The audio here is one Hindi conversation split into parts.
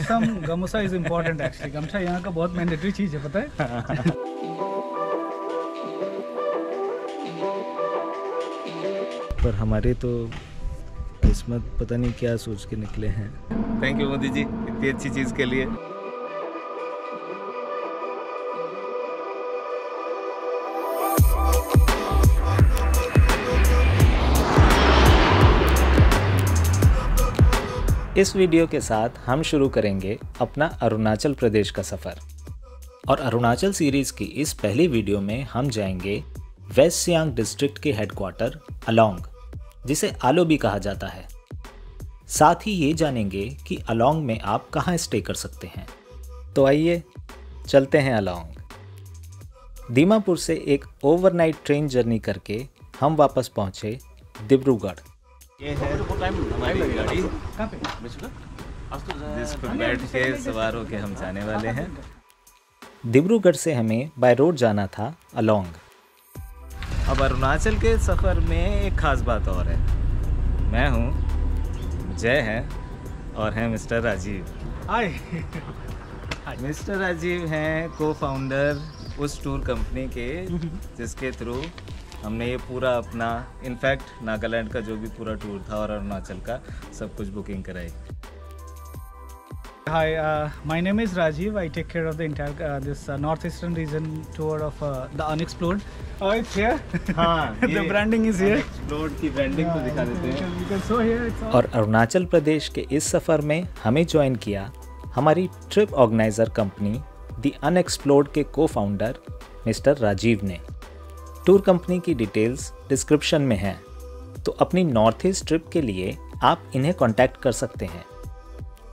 Assam gamosa is important actually gamchha यहाँ का बहुत मैंडेटरी चीज़ है पता है? पर हमारे तो किस्मत पता नहीं क्या सोच के निकले हैं। थैंक यू मोदी जी इतनी अच्छी चीज़ के लिए। इस वीडियो के साथ हम शुरू करेंगे अपना अरुणाचल प्रदेश का सफ़र। और अरुणाचल सीरीज़ की इस पहली वीडियो में हम जाएँगे वेस्ट सियांग डिस्ट्रिक्ट के हेडक्वार्टर, अलोंग, जिसे आलो भी कहा जाता है। साथ ही ये जानेंगे कि अलोंग में आप कहाँ स्टे कर सकते हैं। तो आइए, चलते हैं अलोंग। दीमापुर से एक ओवरनाइट ट्रेन जर्नी करके हम वापस पहुँचे डिब्रूगढ़ ये है हमारी गाड़ी। जिस पर बैठ के सवार होके हम जाने वाले हैं डिब्रूगढ़ से हमें बाय रोड जाना था अलोंग अब अरुणाचल के सफ़र में एक ख़ास बात और है। मैं हूँ जय है और हैं Mr Rajiv. Hi Mr Rajiv हैं को फाउंडर उस टूर कंपनी के जिसके थ्रू हमने ये पूरा अपना इनफैक्ट नागालैंड का जो भी पूरा टूर था और अरुणाचल का सब कुछ बुकिंग कराई Hi, uh, my name is Rajiv. I take care of the entire uh, this uh, northeastern region tour of uh, the unexplored. Oh, it's here. हाँ the branding is here. Explore की ब्रांडिंग को दिखा देते हैं you can show here. It's all. और अरुणाचल प्रदेश के इस सफ़र में हमें ज्वाइन किया हमारी trip organiser company the unexplored के को फाउंडर मिस्टर राजीव ने टूर कंपनी की डिटेल्स डिस्क्रिप्शन में हैं। तो अपनी नॉर्थ ईस्ट ट्रिप के लिए आप इन्हें कांटेक्ट कर सकते हैं।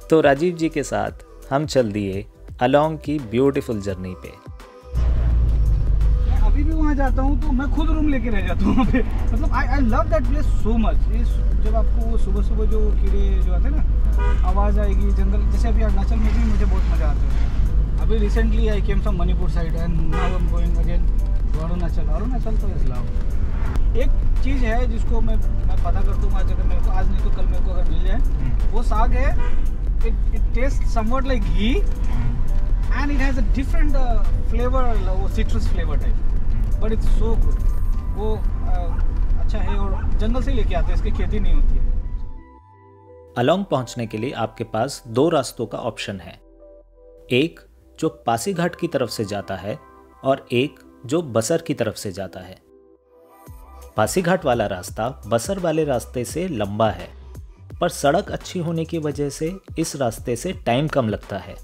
तो राजीव जी के साथ हम चल दिए अलोंग की ब्यूटीफुल जर्नी पे। भी वहाँ जाता हूँ तो मैं खुद रूम लेके रह जाता हूँ वहाँ पे। मतलब I I love that place so much जब आपको वो सुबह सुबह जो कीड़े जो आते हैं ना, आवाज़ आएगी, जंगल जैसे अभी अरुणाचल में भी मुझे बहुत मज़ा आता है। अभी recently I came from Manipur side and now I am going again to Arunachal Arunachal तो इस्लाम एक चीज़ है जिसको मैं मैं पता करता हूँ आज अगर मेरे को आज नहीं तो कल मेरे को अगर मिल जाए। वो साग है it it taste somewhat like ghee and it has a different uh, flavor वो citrus flavor type but it's so good. वो uh, अच्छा है और जंगल से लेके आते हैं इसकी खेती नहीं होती है। अलोंग पहुँचने के लिए आपके पास दो रास्तों का ऑप्शन है। एक जो पासीघाट की तरफ़ से जाता है और एक जो बसर की तरफ़ से जाता है। पासीघाट वाला रास्ता बसर वाले रास्ते से लंबा है, पर सड़क अच्छी होने की वजह से इस रास्ते से टाइम कम लगता है।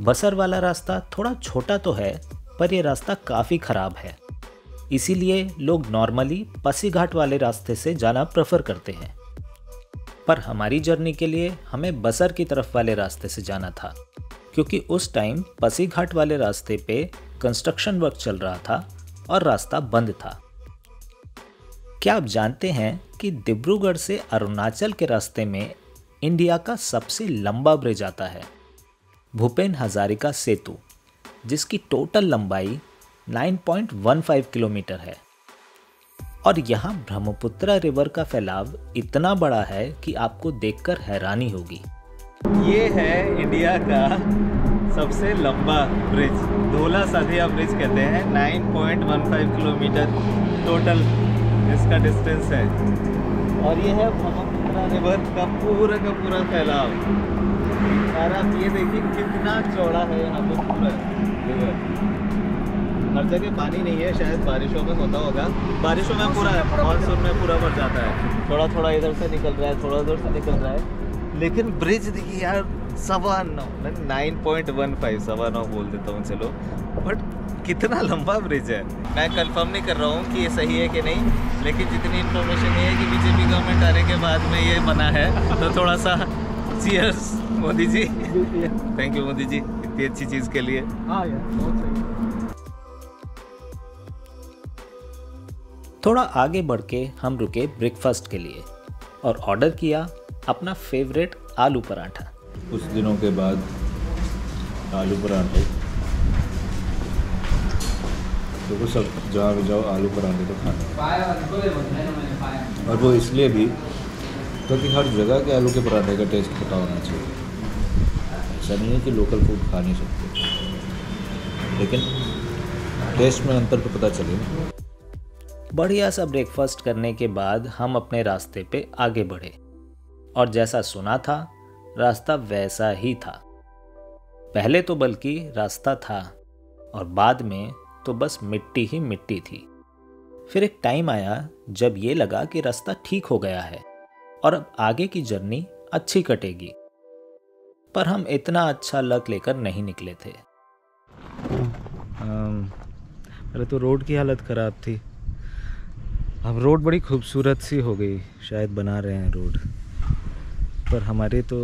बसर वाला रास्ता थोड़ा छोटा तो है, पर यह रास्ता काफ़ी ख़राब है। इसीलिए लोग नॉर्मली पासीघाट वाले रास्ते से जाना प्रेफर करते हैं। पर हमारी जर्नी के लिए हमें बसर की तरफ़ वाले रास्ते से जाना था, क्योंकि उस टाइम पसीघाट वाले रास्ते पे कंस्ट्रक्शन वर्क चल रहा था और रास्ता बंद था। क्या आप जानते हैं कि डिब्रूगढ़ से अरुणाचल के रास्ते में इंडिया का सबसे लंबा ब्रिज आता है? भूपेन हजारिका सेतु, जिसकी टोटल लंबाई 9.15 किलोमीटर है। और यहाँ ब्रह्मपुत्र रिवर का फैलाव इतना बड़ा है कि आपको देखकर हैरानी होगी। ये है इंडिया का सबसे लंबा ब्रिज, धोला साधिया ब्रिज कहते हैं 9.15 किलोमीटर टोटल इसका डिस्टेंस है। और ये है ब्रह्मपुत्र रिवर का पूरा का पूरा फैलाव सारा आप ये देखिए कितना चौड़ा है यहाँ पर पूरा रिवर हर जगह पानी नहीं है, शायद बारिशों में होता होगा। बारिशों में पूरा मानसून में पूरा भर जाता है। थोड़ा थोड़ा इधर से निकल रहा है, थोड़ा उधर से निकल रहा है। लेकिन ब्रिज देखिए यार सवा नौ नाइन पॉइंट वन फाइव सवा नौ बोल देता हूँ चलो। बट कितना लंबा ब्रिज है। मैं कंफर्म नहीं कर रहा हूँ कि ये सही है कि नहीं लेकिन जितनी इन्फॉर्मेशन ये है कि बीजेपी गवर्नमेंट आने के बाद में ये बना है तो थोड़ा सा cheers Modi ji. Thank you Modi ji इतनी अच्छी चीज़ के लिए। हाँ यार बहुत सही। थोड़ा आगे बढ़ के हम रुके ब्रेकफास्ट के लिए और ऑर्डर किया अपना फेवरेट आलू पराठा। कुछ दिनों के बाद आलू पराठे। देखो सब जहाँ भी जाओ, आलू पराठे तो खाने। और वो इसलिए भी क्योंकि हर जगह के आलू के पराठे का टेस्ट पता होना चाहिए। ऐसा नहीं है कि लोकल फ़ूड खा नहीं सकते। लेकिन टेस्ट में अंतर तो पता चले बढ़िया सा ब्रेकफास्ट करने के बाद हम अपने रास्ते पे आगे बढ़े। और जैसा सुना था रास्ता वैसा ही था। पहले तो बल्कि रास्ता था और बाद में तो बस मिट्टी ही मिट्टी थी। फिर एक टाइम आया जब ये लगा कि रास्ता ठीक हो गया है और अब आगे की जर्नी अच्छी कटेगी। पर हम इतना अच्छा लक लेकर नहीं निकले थे। पहले तो रोड की हालत ख़राब थी। अब रोड बड़ी खूबसूरत सी हो गई। शायद बना रहे हैं रोड। पर हमारे तो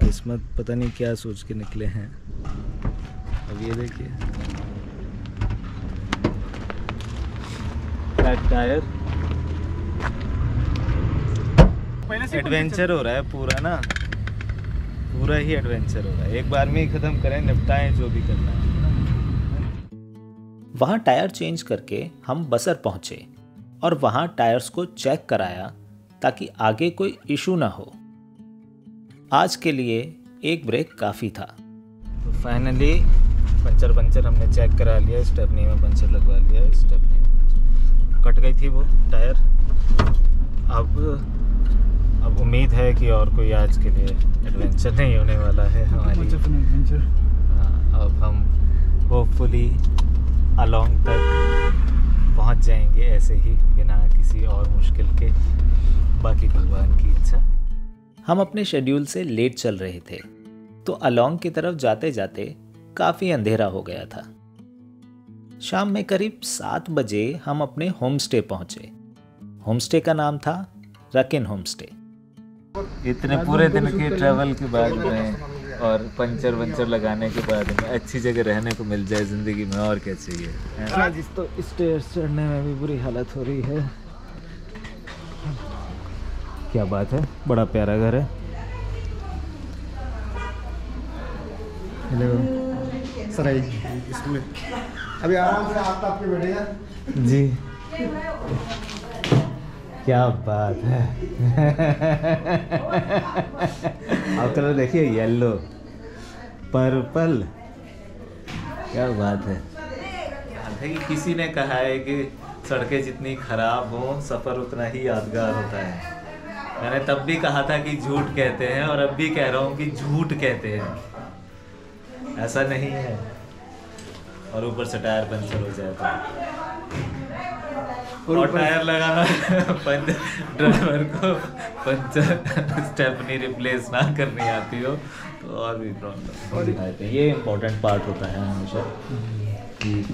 किस्मत पता नहीं क्या सोच के निकले हैं। अब ये देखिए। टायर एडवेंचर हो रहा है पूरा ना। पूरा ही एडवेंचर हो रहा है। एक बार में ही ख़त्म करें निपटाएँ जो भी करना है। वहाँ टायर चेंज करके हम बसर पहुँचे और वहाँ टायर्स को चेक कराया ताकि आगे कोई इशू ना हो। आज के लिए एक ब्रेक काफ़ी था। तो फाइनली पंचर पंचर हमने चेक करा लिया स्टेपनी में पंचर लगवा लिया स्टेपनी में कट गई थी वो टायर। अब अब उम्मीद है कि और कोई आज के लिए एडवेंचर नहीं होने वाला है हमारी। एडवेंचर हाँ, अब हम होपफुली अलोंग तक पहुँच जाएँगे ऐसे ही बिना किसी और मुश्किल के। बाकी भगवान की इच्छा। हम अपने शेड्यूल से लेट चल रहे थे तो अलोंग की तरफ़ जाते जाते काफ़ी अंधेरा हो गया था। शाम में करीब सात बजे हम अपने होम स्टे पहुँचे। होम स्टे का नाम था रकिन होम स्टे इतने पूरे दिन के ट्रैवल के बाद में और पंचर वंचर लगाने के बाद में अच्छी जगह रहने को मिल जाए ज़िंदगी में और क्या चाहिए? तो चढ़ने में भी बुरी हालत हो रही है। क्या बात है? बड़ा प्यारा घर है। हेलो। सर इसमें अभी आराम से आप आपके बैठेगा। जी। क्या बात है। आप कलर देखिए येलो पर्पल क्या बात है कि किसी ने कहा है कि सड़कें जितनी खराब हों सफ़र उतना ही यादगार होता है। मैंने तब भी कहा था कि झूठ कहते हैं और अब भी कह रहा हूँ कि झूठ कहते हैं। ऐसा नहीं है। और ऊपर से टायर पंचर हो जाए तो और टायर लगाना पंच ड्राइवर को पंचर स्टेपनी रिप्लेस ना करनी आती हो तो और भी प्रॉब्लम ये इम्पोर्टेंट पार्ट होता है हमेशा। कि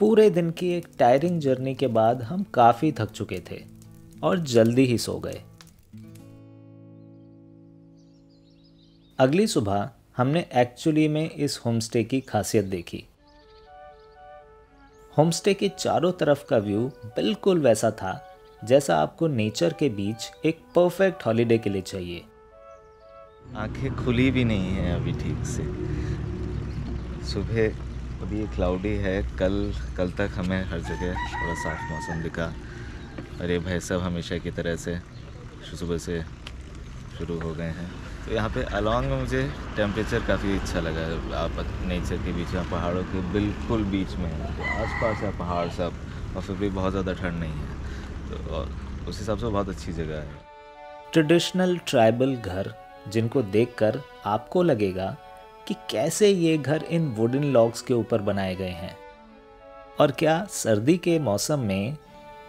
पूरे दिन की एक टायरिंग जर्नी के बाद हम काफ़ी थक चुके थे। और जल्दी ही सो गए। अगली सुबह हमने एक्चुअली में इस होमस्टे की खासियत देखी। होमस्टे के चारों तरफ़ का व्यू बिल्कुल वैसा था, जैसा आपको नेचर के बीच एक परफेक्ट हॉलिडे के लिए चाहिए। आँखें खुली भी नहीं है अभी ठीक से। सुबह अभी क्लाउडी है, कल कल तक हमें हर जगह थोड़ा साफ़ मौसम दिखा। अरे भाई, सब हमेशा की तरह से सुबह से शुरू हो गए हैं। तो यहाँ पे अलॉन्ग में मुझे टेम्परेचर काफ़ी अच्छा लगा। आप नेचर के बीच में, पहाड़ों के बिल्कुल बीच में है तो आसपास है पहाड़ सब, और फिर भी बहुत ज़्यादा ठंड नहीं है। तो उस हिसाब से बहुत अच्छी जगह है। ट्रेडिशनल ट्राइबल घर, जिनको देखकर आपको लगेगा कि कैसे ये घर इन वुडन लॉग्स के ऊपर बनाए गए हैं। और क्या सर्दी के मौसम में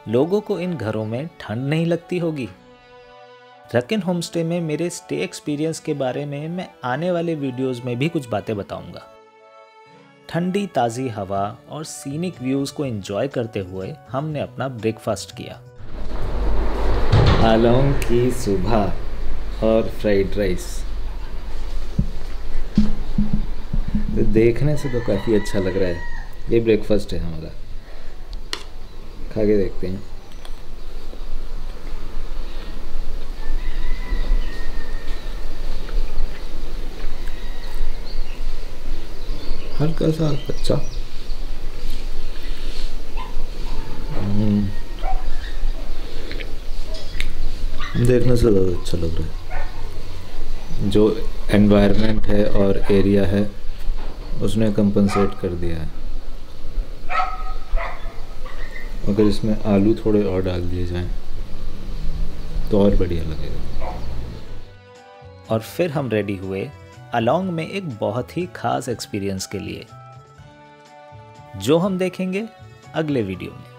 लोगों को इन घरों में ठंड नहीं लगती होगी। रकिन होमस्टे में मेरे स्टे एक्सपीरियंस के बारे में मैं आने वाले वीडियोस में भी कुछ बातें बताऊँगा। ठंडी, ताज़ी हवा और सीनिक व्यूज़ को एंजॉय करते हुए हमने अपना ब्रेकफास्ट किया। आलोंग की सुबह और फ्राइड राइस देखने से तो काफ़ी अच्छा लग रहा है। ये ब्रेकफास्ट है हमारा। खा के देखते हैं। हल्का सा हम्म। देखने से ज़्यादा अच्छा लग रहा है। जो एनवायरनमेंट है और एरिया है, उसने कंपनसेट कर दिया है। अगर इसमें आलू थोड़े और डाल दिए जाएँ तो और बढ़िया लगेगा। और फिर हम रेडी हुए अलोंग में एक बहुत ही खास एक्सपीरियंस के लिए, जो हम देखेंगे अगले वीडियो में।